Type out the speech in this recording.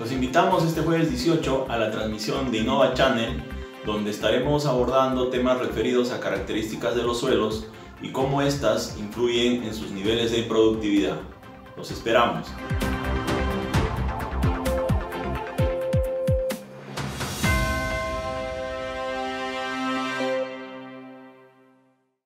Los invitamos este jueves 18 a la transmisión de Innova Channel, donde estaremos abordando temas referidos a características de los suelos y cómo éstas influyen en sus niveles de productividad. Los esperamos.